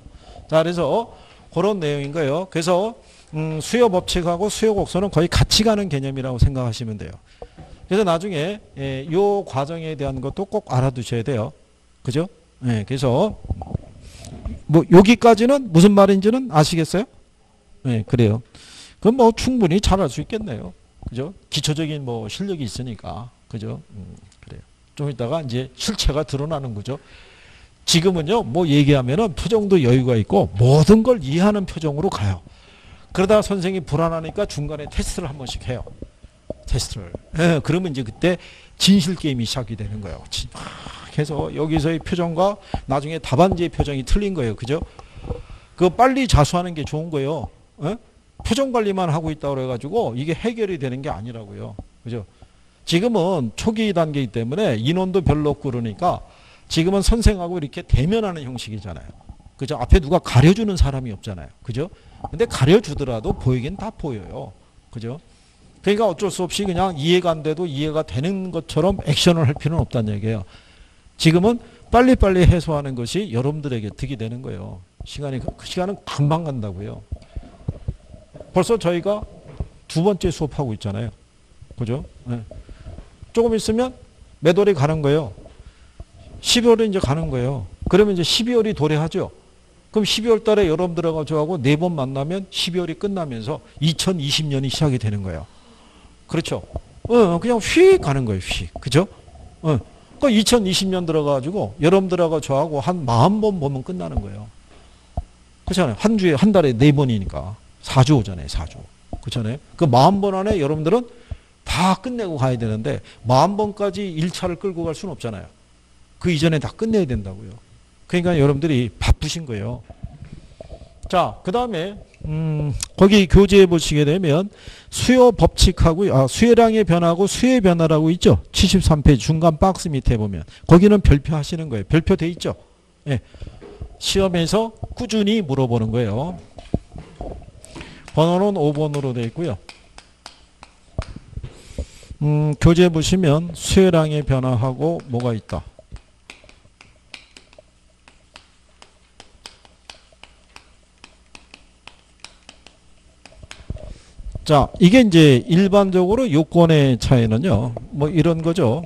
자, 그래서 그런 내용인 거예요. 그래서 음, 수요 법칙하고 수요 곡선은 거의 같이 가는 개념이라고 생각하시면 돼요. 그래서 나중에 예, 요 과정에 대한 것도 꼭 알아두셔야 돼요. 그죠? 예, 그래서 뭐 여기까지는 무슨 말인지는 아시겠어요? 네, 그래요. 그럼 뭐 충분히 잘할 수 있겠네요. 그죠? 기초적인 뭐 실력이 있으니까. 그죠? 음, 그래요. 좀 이따가 이제 실체가 드러나는 거죠. 지금은요, 뭐 얘기하면은 표정도 여유가 있고 모든 걸 이해하는 표정으로 가요. 그러다 선생이 불안하니까 중간에 테스트를 한 번씩 해요. 테스트를. 예, 그러면 이제 그때 진실 게임이 시작이 되는 거예요. 진, 해서 여기서의 표정과 나중에 답안지의 표정이 틀린 거예요. 그죠? 그 빨리 자수하는 게 좋은 거예요. 에? 예? 표정 관리만 하고 있다고 그래가지고 이게 해결이 되는 게 아니라고요. 그죠? 지금은 초기 단계이기 때문에 인원도 별로 없고 그러니까 지금은 선생하고 이렇게 대면하는 형식이잖아요. 그죠? 앞에 누가 가려주는 사람이 없잖아요. 그죠? 근데 가려주더라도 보이긴 다 보여요. 그죠? 그러니까 어쩔 수 없이 그냥 이해가 안 돼도 이해가 되는 것처럼 액션을 할 필요는 없다는 얘기예요. 지금은 빨리빨리 해소하는 것이 여러분들에게 득이 되는 거예요. 시간이 그 시간은 금방 간다고요. 벌써 저희가 두 번째 수업하고 있잖아요. 그죠? 네. 조금 있으면 몇 월이 가는 거예요. 12월에 이제 가는 거예요. 그러면 이제 12월이 도래하죠. 그럼 12월 달에 여러분들하고 저하고 네 번 만나면 12월이 끝나면서 2020년이 시작이 되는 거예요. 그렇죠? 어, 그냥 휙 가는 거예요, 휙. 그죠? 어. 그 2020년 들어가지고 여러분들하고 저하고 한 40번 보면 끝나는 거예요. 그렇잖아요. 한 주에, 한 달에 네 번이니까. 4주 오잖아요, 4주. 그렇잖아요. 그 40번 안에 여러분들은 다 끝내고 가야 되는데 40번까지 1차를 끌고 갈 수는 없잖아요. 그 이전에 다 끝내야 된다고요. 그러니까 여러분들이 바쁘신 거예요. 자, 그 다음에, 음, 거기 교재에 보시게 되면 수요 법칙하고, 아, 수요량의 변화하고 수요의 변화라고 있죠? 73페이지 중간 박스 밑에 보면. 거기는 별표 하시는 거예요. 별표 돼 있죠? 예. 시험에서 꾸준히 물어보는 거예요. 번호는 5번으로 되어 있고요. 음, 교재 보시면 수요량의 변화하고 뭐가 있다. 자, 이게 이제 일반적으로 요건의 차이는요. 뭐 이런 거죠.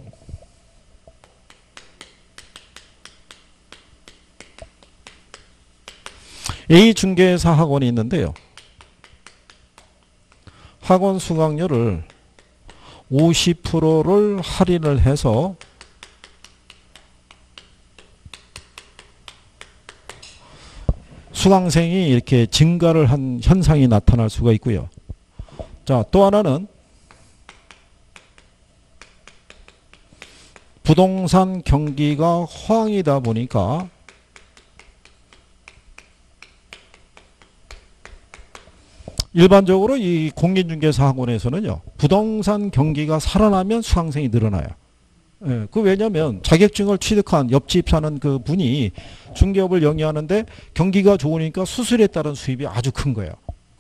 A 중개사 학원이 있는데요. 학원 수강료를 50%를 할인을 해서 수강생이 이렇게 증가를 한 현상이 나타날 수가 있고요. 자, 또 하나는 부동산 경기가 호황이다 보니까 일반적으로 이 공인중개사 학원에서는요. 부동산 경기가 살아나면 수강생이 늘어나요. 예, 그 왜냐면 자격증을 취득한 옆집 사는 그 분이 중개업을 영위하는데 경기가 좋으니까 수술에 따른 수입이 아주 큰 거예요.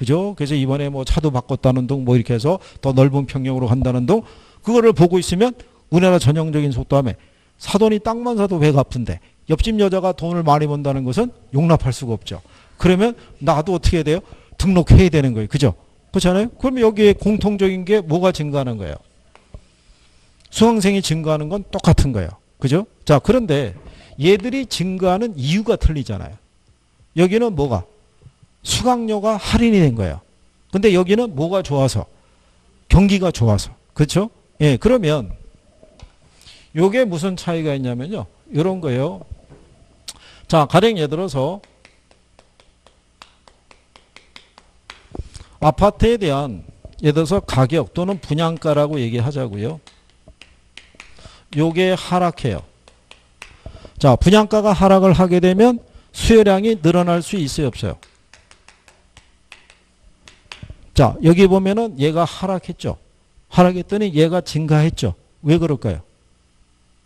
그죠? 그래서 이번에 뭐 차도 바꿨다는 등 뭐 이렇게 해서 더 넓은 평형으로 한다는 등 그거를 보고 있으면 우리나라 전형적인 속담에 사돈이 땅만 사도 배가 아픈데 옆집 여자가 돈을 많이 번다는 것은 용납할 수가 없죠. 그러면 나도 어떻게 돼요? 등록해야 되는 거예요. 그죠? 그렇잖아요? 그럼 여기에 공통적인 게 뭐가 증가하는 거예요? 수강생이 증가하는 건 똑같은 거예요. 그죠? 자, 그런데 얘들이 증가하는 이유가 틀리잖아요. 여기는 뭐가? 수강료가 할인이 된 거예요. 근데 여기는 뭐가 좋아서? 경기가 좋아서. 그렇죠? 예, 그러면 요게 무슨 차이가 있냐면요. 이런 거예요. 자, 가령 예를 들어서 아파트에 대한 예를 들어서 가격 또는 분양가라고 얘기하자고요. 요게 하락해요. 자, 분양가가 하락을 하게 되면 수요량이 늘어날 수 있어요, 없어요? 자, 여기 보면은 얘가 하락했죠. 하락했더니 얘가 증가했죠. 왜 그럴까요?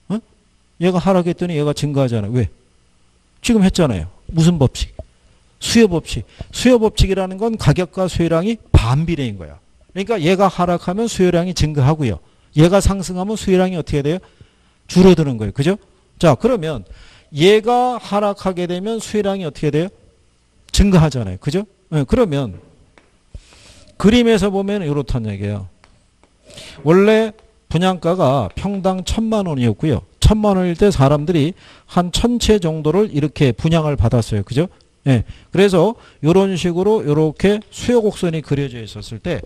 어? 얘가 하락했더니 얘가 증가하잖아요. 왜? 지금 했잖아요. 무슨 법칙? 수요 법칙. 수요 법칙이라는 건 가격과 수요량이 반비례인 거야. 그러니까 얘가 하락하면 수요량이 증가하고요. 얘가 상승하면 수요량이 어떻게 돼요? 줄어드는 거예요. 그죠? 자, 그러면 얘가 하락하게 되면 수요량이 어떻게 돼요? 증가하잖아요. 그죠? 네, 그러면 그림에서 보면 이렇다는 얘기예요. 원래 분양가가 평당 천만 원이었고요. 천만 원일 때 사람들이 한 천 채 정도를 이렇게 분양을 받았어요. 그죠? 예. 그래서 이런 식으로 이렇게 수요 곡선이 그려져 있었을 때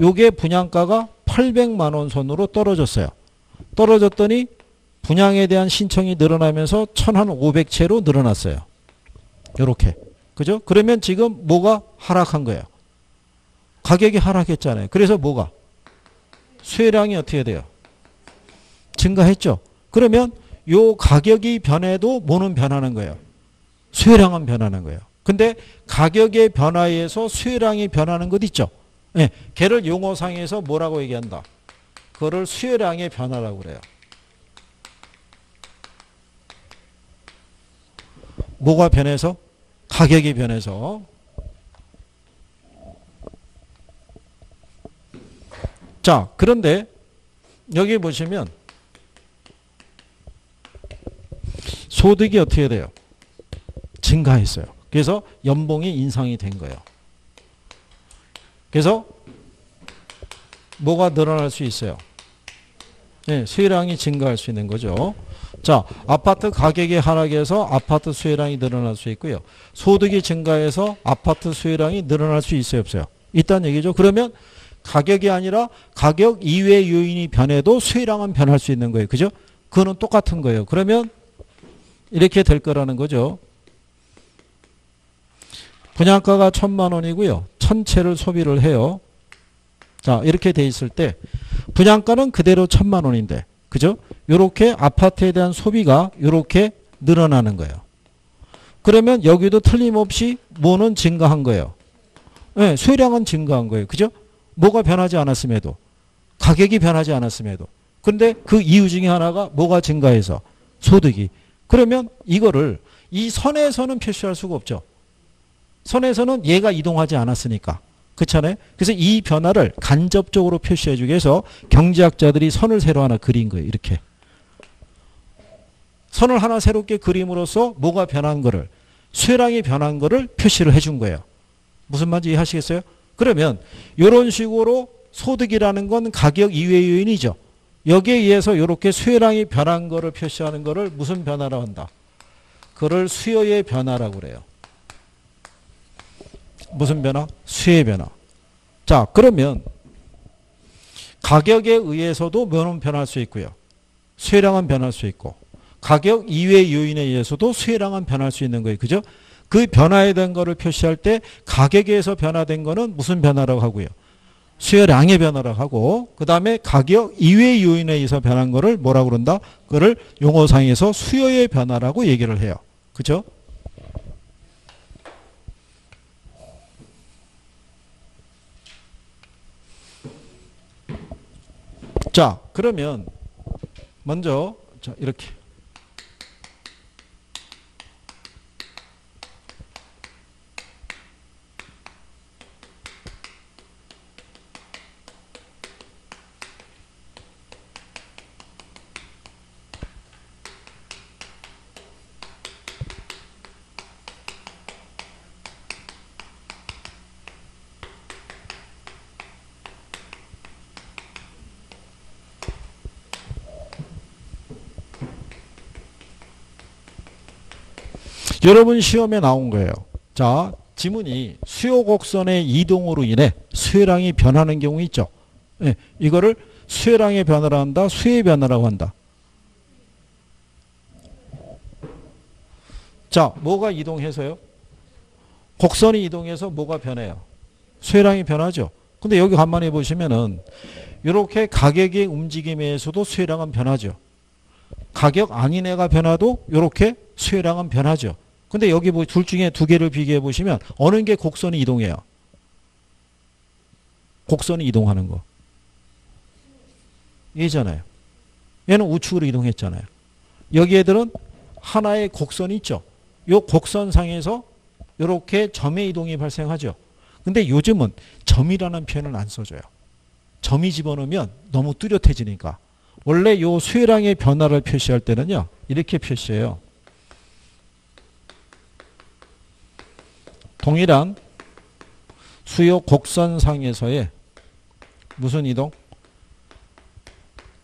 요게 분양가가 800만 원 선으로 떨어졌어요. 떨어졌더니 분양에 대한 신청이 늘어나면서 1,500채로 늘어났어요. 요렇게. 그죠? 그러면 지금 뭐가 하락한 거예요? 가격이 하락했잖아요. 그래서 뭐가? 수요량이 어떻게 돼요? 증가했죠. 그러면 요 가격이 변해도 뭐는 변하는 거예요? 수요량은 변하는 거예요. 근데 가격의 변화에서 수요량이 변하는 것 있죠. 예, 걔를 용어상에서 뭐라고 얘기한다? 그거를 수요량의 변화라고 그래요. 뭐가 변해서? 가격이 변해서 자, 그런데 여기 보시면 소득이 어떻게 돼요? 증가했어요. 그래서 연봉이 인상이 된 거예요. 그래서 뭐가 늘어날 수 있어요? 네, 수요량이 증가할 수 있는 거죠. 자, 아파트 가격이 하락해서 아파트 수요량이 늘어날 수 있고요. 소득이 증가해서 아파트 수요량이 늘어날 수 있어요, 없어요? 있다는 얘기죠. 그러면 가격이 아니라 가격 이외의 요인이 변해도 수요량은 변할 수 있는 거예요. 그죠? 그거는 똑같은 거예요. 그러면 이렇게 될 거라는 거죠. 분양가가 천만 원이고요. 천 채를 소비를 해요. 자, 이렇게 돼 있을 때 분양가는 그대로 천만 원인데 그죠? 요렇게 아파트에 대한 소비가 요렇게 늘어나는 거예요. 그러면 여기도 틀림없이 뭐는 증가한 거예요. 네, 수혜량은 증가한 거예요. 그죠? 뭐가 변하지 않았음에도 가격이 변하지 않았음에도 근데 그 이유 중에 하나가 뭐가 증가해서 소득이 그러면 이거를 이 선에서는 표시할 수가 없죠. 선에서는 얘가 이동하지 않았으니까 그렇잖아요. 그래서 이 변화를 간접적으로 표시해 주기 위해서 경제학자들이 선을 새로 하나 그린 거예요. 이렇게 선을 하나 새롭게 그림으로써 뭐가 변한 거를 수혜량이 변한 거를 표시를 해 준 거예요. 무슨 말인지 이해하시겠어요? 그러면 이런 식으로 소득이라는 건 가격 이외의 요인이죠. 여기에 의해서 이렇게 수혜량이 변한 거를 표시하는 거를 무슨 변화라고 한다? 그를 수요의 변화라고 그래요. 무슨 변화? 수요의 변화. 자, 그러면 가격에 의해서도 면은 변할 수 있고요. 수혜량은 변할 수 있고 가격 이외의 요인에 의해서도 수혜량은 변할 수 있는 거예요. 그죠? 그 변화에 대한 거를 표시할 때 가격에 의해서 변화된 거는 무슨 변화라고 하고요. 수요량의 변화라고 하고 그 다음에 가격 이외의 요인에 의해서 변한 거를 뭐라고 그런다? 그를 용어상에서 수요의 변화라고 얘기를 해요. 그죠? 자, 그러면 먼저 자, 이렇게 여러분 시험에 나온 거예요. 자, 지문이 수요 곡선의 이동으로 인해 수혜량이 변하는 경우 있죠. 네, 이거를 수혜량의 변화를 한다, 수의 변화라고 한다. 자, 뭐가 이동해서요? 곡선이 이동해서 뭐가 변해요? 수혜량이 변하죠. 근데 여기 간만에 보시면은 이렇게 가격의 움직임에서도 수혜량은 변하죠. 가격 아닌 애가 변화도 이렇게 수혜량은 변하죠. 근데 여기 뭐 둘 중에 두 개를 비교해 보시면 어느 게 곡선이 이동해요? 곡선이 이동하는 거. 얘잖아요. 얘는 우측으로 이동했잖아요. 여기 애들은 하나의 곡선이 있죠. 요 곡선상에서 이렇게 점의 이동이 발생하죠. 근데 요즘은 점이라는 표현을 안 써줘요. 점이 집어넣으면 너무 뚜렷해지니까. 원래 요 수혜량의 변화를 표시할 때는요. 이렇게 표시해요. 동일한 수요 곡선상에서의 무슨 이동?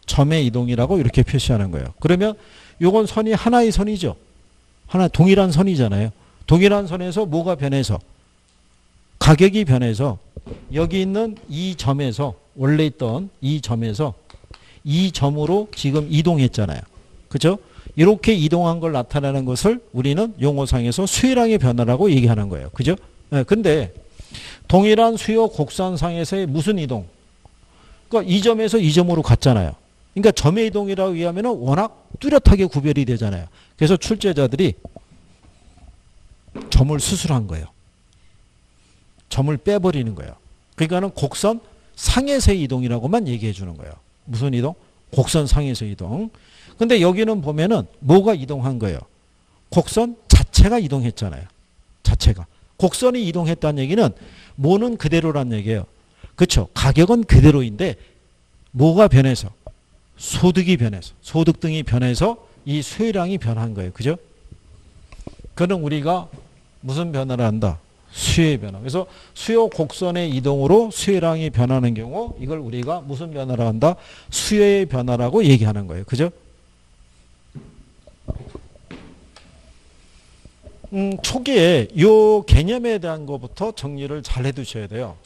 점의 이동이라고 이렇게 표시하는 거예요. 그러면 요건 선이 하나의 선이죠. 하나 동일한 선이잖아요. 동일한 선에서 뭐가 변해서 가격이 변해서 여기 있는 이 점에서 원래 있던 이 점에서 이 점으로 지금 이동했잖아요. 그죠? 이렇게 이동한 걸 나타내는 것을 우리는 용어상에서 수혜량의 변화라고 얘기하는 거예요. 그죠? 네, 근데 동일한 수요 곡선상에서의 무슨 이동? 그러니까 이 점에서 이 점으로 갔잖아요. 그러니까 점의 이동이라고 얘기하면 워낙 뚜렷하게 구별이 되잖아요. 그래서 출제자들이 점을 수술한 거예요. 점을 빼버리는 거예요. 그러니까는 곡선 상에서의 이동이라고만 얘기해 주는 거예요. 무슨 이동? 곡선 상에서 이동. 근데 여기는 보면은 뭐가 이동한 거예요? 곡선 자체가 이동했잖아요. 자체가. 곡선이 이동했다는 얘기는 뭐는 그대로란 얘기예요. 그렇죠. 가격은 그대로인데 뭐가 변해서 소득이 변해서 소득 등이 변해서 이 수혜량이 변한 거예요. 그죠? 그는 우리가 무슨 변화를 한다? 수혜의 변화. 그래서 수요 곡선의 이동으로 수혜량이 변하는 경우 이걸 우리가 무슨 변화를 한다? 수혜의 변화라고 얘기하는 거예요. 그죠? 음, 초기에 요 개념에 대한 것부터 정리를 잘 해두셔야 돼요.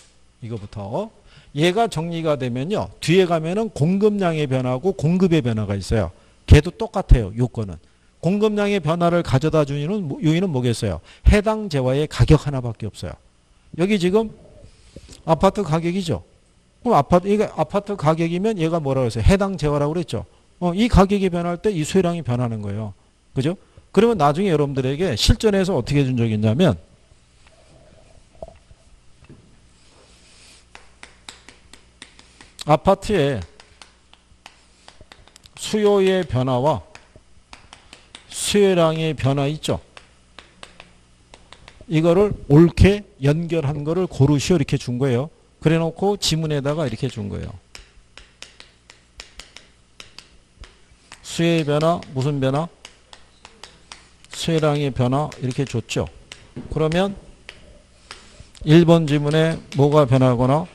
이거부터. 얘가 정리가 되면요. 뒤에 가면은 공급량의 변화고 공급의 변화가 있어요. 걔도 똑같아요. 요건은. 공급량의 변화를 가져다 주는 요인은 뭐겠어요? 해당 재화의 가격 하나밖에 없어요. 여기 지금 아파트 가격이죠. 그럼 아파트, 이게 아파트 가격이면 얘가 뭐라고 했어요? 해당 재화라고 그랬죠. 어, 이 가격이 변할 때 이 수혜량이 변하는 거예요. 그죠? 그러면 나중에 여러분들에게 실전에서 어떻게 준 적이 있냐면 아파트에 수요의 변화와 수요량의 변화 있죠. 이거를 옳게 연결한 거를 고르시오 이렇게 준 거예요. 그래 놓고 지문에다가 이렇게 준 거예요. 수의 변화 무슨 변화? 수혜량의 변화 이렇게 줬죠. 그러면 1번 지문에 뭐가 변하거나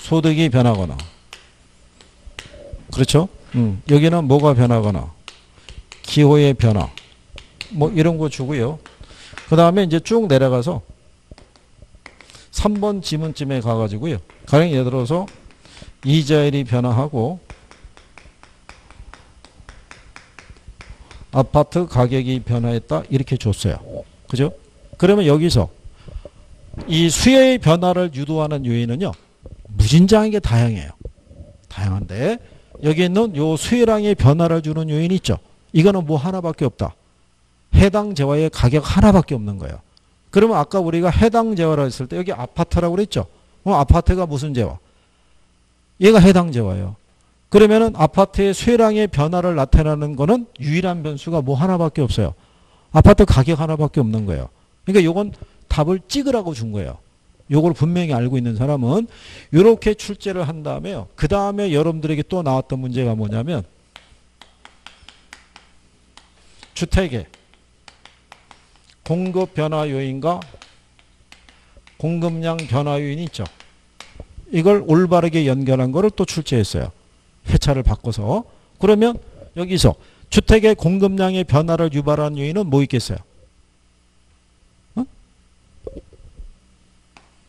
소득이 변하거나 그렇죠? 음, 여기는 뭐가 변하거나 기호의 변화 뭐 이런 거 주고요. 그 다음에 이제 쭉 내려가서 3번 지문쯤에 가가지고요. 가령 예를 들어서 이자율이 변화하고 아파트 가격이 변화했다 이렇게 줬어요. 그죠? 그러면 여기서 이 수요의 변화를 유도하는 요인은요. 무진장하게 다양해요. 다양한데 여기 있는 요 수요량의 변화를 주는 요인이 있죠. 이거는 뭐 하나밖에 없다. 해당 재화의 가격 하나밖에 없는 거예요. 그러면 아까 우리가 해당 재화라 했을 때 여기 아파트라고 그랬죠. 어, 아파트가 무슨 재화? 얘가 해당 재화예요. 그러면은 아파트의 수요량의 변화를 나타내는 거는 유일한 변수가 뭐 하나밖에 없어요. 아파트 가격 하나밖에 없는 거예요. 그러니까 요건 답을 찍으라고 준 거예요. 요걸 분명히 알고 있는 사람은 이렇게 출제를 한 다음에요. 그 다음에 여러분들에게 또 나왔던 문제가 뭐냐면 주택의 공급 변화 요인과 공급량 변화 요인이 있죠. 이걸 올바르게 연결한 거를 또 출제했어요. 회차를 바꿔서. 그러면 여기서 주택의 공급량의 변화를 유발하는 요인은 뭐 있겠어요? 어?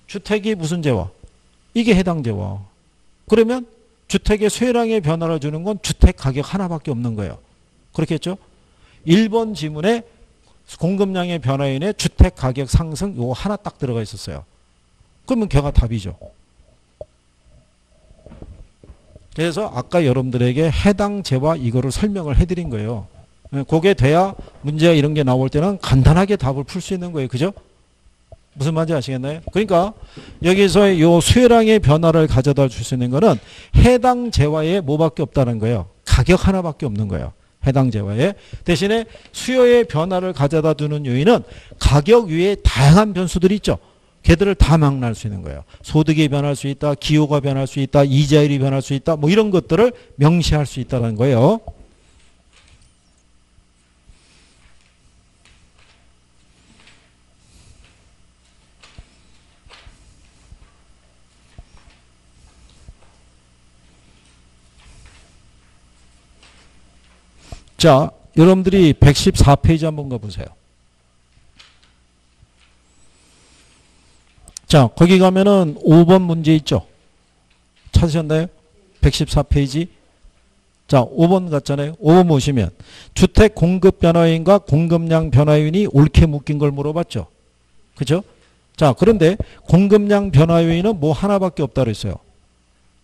주택이 무슨 재화? 이게 해당 재화. 그러면 주택의 수혜량의 변화를 주는 건 주택 가격 하나밖에 없는 거예요. 그렇겠죠? 1번 지문에 공급량의 변화인에 주택 가격 상승 요거 하나 딱 들어가 있었어요. 그러면 걔가 답이죠. 그래서 아까 여러분들에게 해당 재와 이거를 설명을 해드린 거예요. 예, 그게 돼야 문제가 이런 게 나올 때는 간단하게 답을 풀 수 있는 거예요. 그죠? 무슨 말인지 아시겠나요? 그러니까 여기서 요 수혜량의 변화를 가져다 줄 수 있는 거는 해당 재화에 뭐밖에 없다는 거예요. 가격 하나밖에 없는 거예요. 해당 재화에 대신에 수요의 변화를 가져다 두는 요인은 가격 위에 다양한 변수들이 있죠. 걔들을 다 망라할 수 있는 거예요. 소득이 변할 수 있다, 기호가 변할 수 있다, 이자율이 변할 수 있다, 뭐 이런 것들을 명시할 수 있다는 거예요. 자, 여러분들이 114페이지 한번 가보세요. 자, 거기 가면은 5번 문제 있죠? 찾으셨나요? 114페이지. 자, 5번 같잖아요. 5번 보시면 주택 공급 변화인과 공급량 변화인이 옳게 묶인 걸 물어봤죠. 그죠? 자, 그런데 공급량 변화 요인은 뭐 하나밖에 없다 그랬어요.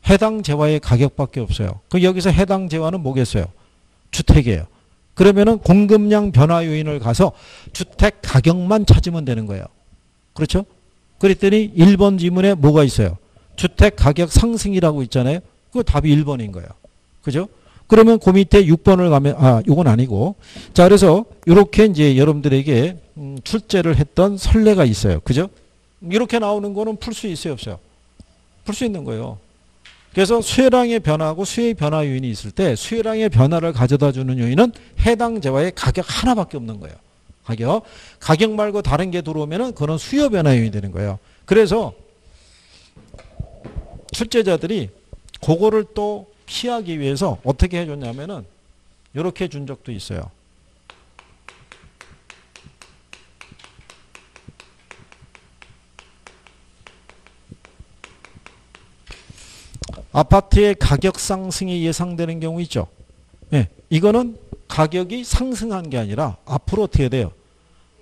해당 재화의 가격밖에 없어요. 그 여기서 해당 재화는 뭐겠어요? 주택이에요. 그러면은 공급량 변화 요인을 가서 주택 가격만 찾으면 되는 거예요. 그렇죠? 그랬더니 1번 지문에 뭐가 있어요? 주택 가격 상승이라고 있잖아요. 그 답이 1번인 거예요. 그죠? 그러면 그 밑에 6번을 가면 아, 요건 아니고. 자, 그래서 이렇게 이제 여러분들에게 음, 출제를 했던 선례가 있어요. 그죠? 이렇게 나오는 거는 풀 수 있어요, 없어요? 풀 수 있는 거예요. 그래서 수요량의 변화하고 수요의 변화 요인이 있을 때 수요량의 변화를 가져다 주는 요인은 해당 재화의 가격 하나밖에 없는 거예요. 가격. 가격 말고 다른 게 들어오면은 그건 수요 변화 요인이 되는 거예요. 그래서 출제자들이 그거를 또 피하기 위해서 어떻게 해줬냐면은 이렇게 준 적도 있어요. 아파트의 가격 상승이 예상되는 경우 있죠. 네, 이거는 가격이 상승한 게 아니라 앞으로 어떻게 돼요?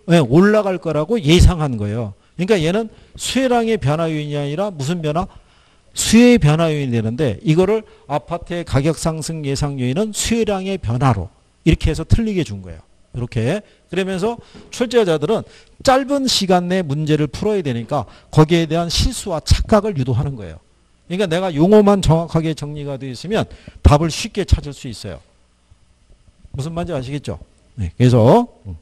네, 올라갈 거라고 예상한 거예요. 그러니까 얘는 수혜량의 변화 요인이 아니라 무슨 변화? 수혜의 변화 요인이 되는데 이거를 아파트의 가격 상승 예상 요인은 수혜량의 변화로 이렇게 해서 틀리게 준 거예요. 이렇게 그러면서 출제자들은 짧은 시간 내 문제를 풀어야 되니까 거기에 대한 실수와 착각을 유도하는 거예요. 그러니까 내가 용어만 정확하게 정리가 되어 있으면 답을 쉽게 찾을 수 있어요. 무슨 말인지 아시겠죠? 네, 그래서 음.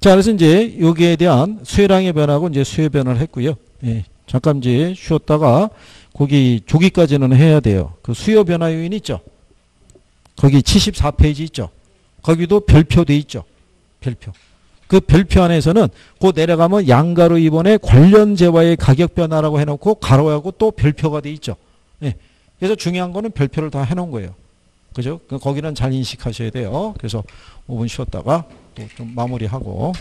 자, 그래서 이제 여기에 대한 수혜량의 변하고 이제 수혜 변화를 했고요. 예, 잠깐 이제 쉬었다가 거기 조기까지는 해야 돼요. 그 수요 변화 요인 있죠? 거기 74페이지 있죠? 거기도 별표 돼 있죠? 별표. 그 별표 안에서는 그 내려가면 양가로 이번에 관련 재화의 가격 변화라고 해놓고 가로하고 또 별표가 돼 있죠. 예. 그래서 중요한 거는 별표를 다 해놓은 거예요. 그죠? 그 거기는 잘 인식하셔야 돼요. 그래서 5분 쉬었다가 또 좀 마무리하고